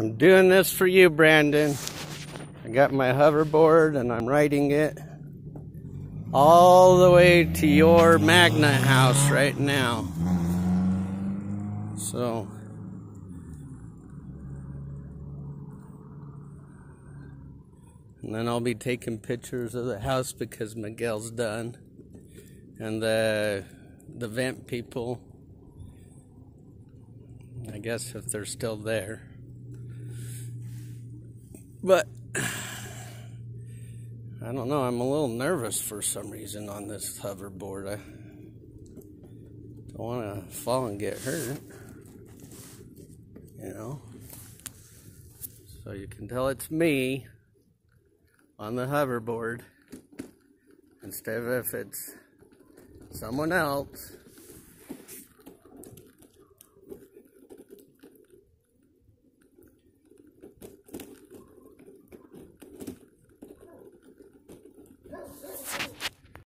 I'm doing this for you, Brandon. I got my hoverboard and I'm riding it all the way to your Magna house right now. So, and then I'll be taking pictures of the house because Miguel's done. And the the vent people I guess if they're still there. But I don't know, I'm a little nervous for some reason on this hoverboard. I don't want to fall and get hurt. You know? So you can tell it's me on the hoverboard instead of if it's someone else.